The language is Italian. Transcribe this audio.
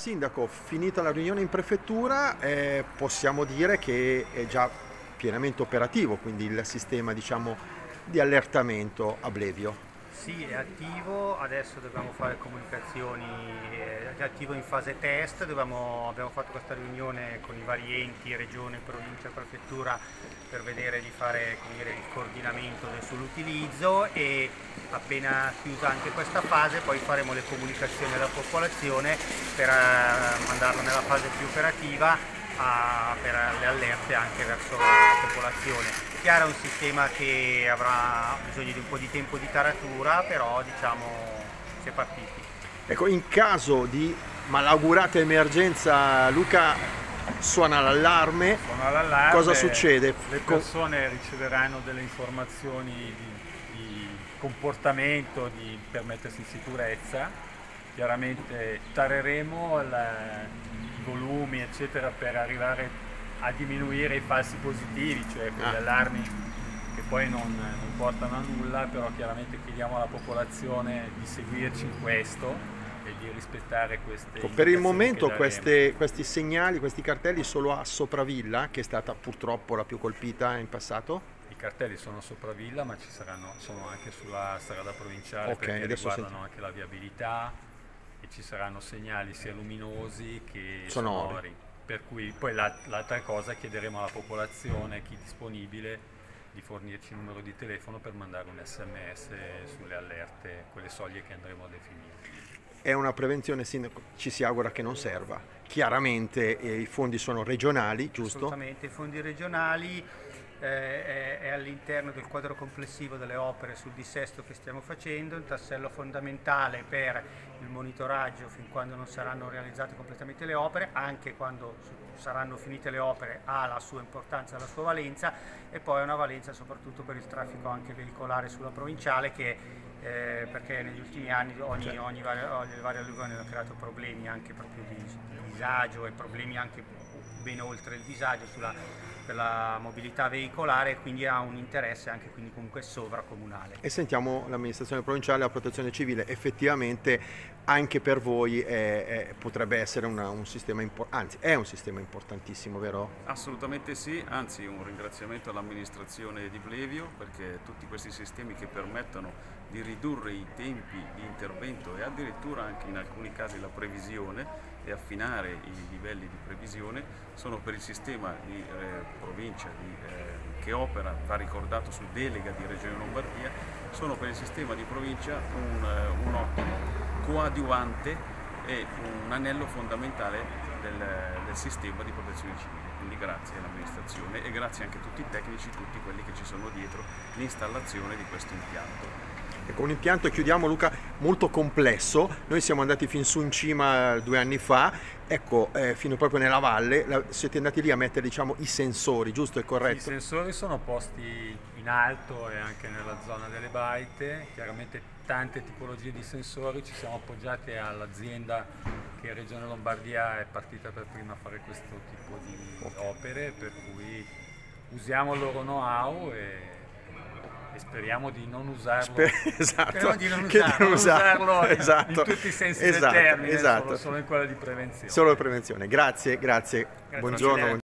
Sindaco, finita la riunione in prefettura eh, possiamo dire che è già pienamente operativo, quindi il sistema diciamo, di allertamento a Blevio. Sì, è attivo, adesso dobbiamo fare comunicazioni, è attivo in fase test, dobbiamo, abbiamo fatto questa riunione con i vari enti, regione, provincia, prefettura per vedere di fare dire, il coordinamento sull'utilizzo e appena chiusa anche questa fase poi faremo le comunicazioni alla popolazione per eh, mandarlo nella fase più operativa a, per le allerte anche verso la popolazione. Chiaro è un sistema che avrà bisogno di un po' di tempo di taratura, però diciamo si è partiti. Ecco, in caso di malaugurata emergenza, Luca suona l'allarme, cosa succede? Le persone riceveranno delle informazioni di, di comportamento di, per mettersi in sicurezza, chiaramente tareremo la, volumi eccetera per arrivare a diminuire i falsi positivi, cioè quegli ah. allarmi che poi non, non, portano a nulla, però chiaramente chiediamo alla popolazione di seguirci in questo e di rispettare queste ecco, Per il momento queste, questi segnali, questi cartelli solo a Sopravilla, che è stata purtroppo la più colpita in passato? I cartelli sono a Sopravilla, ma ci saranno, sono anche sulla strada provinciale okay, perché riguardano senti... anche la viabilità, e ci saranno segnali sia luminosi che sonori. sonori. Per cui poi l'altra cosa chiederemo alla popolazione, chi è disponibile, di fornirci il numero di telefono per mandare un sms sulle allerte, quelle soglie che andremo a definire. È una prevenzione, sindaco, ci si augura che non serva. Chiaramente eh, i fondi sono regionali, giusto? Assolutamente, i fondi regionali eh, è, all'interno del quadro complessivo delle opere sul dissesto che stiamo facendo, un tassello fondamentale per il monitoraggio fin quando non saranno realizzate completamente le opere, anche quando saranno finite le opere ha la sua importanza la sua valenza e poi una valenza soprattutto per il traffico anche veicolare sulla provinciale che eh, perché negli ultimi anni ogni, certo. ogni, ogni, le varie alluvioni hanno creato problemi anche proprio di disagio e problemi anche ben oltre il disagio sulla per la mobilità veicolare e quindi ha un interesse anche quindi comunque sovracomunale. E sentiamo l'amministrazione provinciale e la protezione civile, effettivamente anche per voi è, è, potrebbe essere una, un sistema importante, anzi è un sistema importantissimo, vero? Assolutamente sì, anzi un ringraziamento all'amministrazione di Blevio perché tutti questi sistemi che permettono di ridurre i tempi di intervento e addirittura anche in alcuni casi la previsione e affinare i livelli di previsione sono per il sistema di eh, provincia di, eh, che opera, va ricordato su delega di Regione Lombardia, sono per il sistema di provincia un, uh, un ottimo coadiuvante e un anello fondamentale del, del sistema di protezione civile. Quindi grazie all'amministrazione e grazie anche a tutti i tecnici, tutti quelli che ci sono dietro l'installazione di questo impianto. Ecco, un impianto, chiudiamo Luca, molto complesso, noi siamo andati fin su in cima due anni fa, ecco, eh, fino proprio nella valle, la, siete andati lì a mettere diciamo, i sensori, giusto? È corretto? I sensori sono posti in alto e anche nella zona delle baite, chiaramente tante tipologie di sensori, ci siamo appoggiati all'azienda che Regione Lombardia è partita per prima a fare questo tipo di okay. opere, per cui usiamo il loro know-how e e speriamo di non usarlo, Sper esatto. di non usarlo, non usarlo esatto. in, tutti i sensi esatto. del termine, esatto. solo, solo in quella di prevenzione. Solo prevenzione, grazie, grazie, grazie buongiorno.